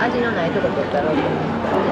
味のないとこ取ったろうと思って。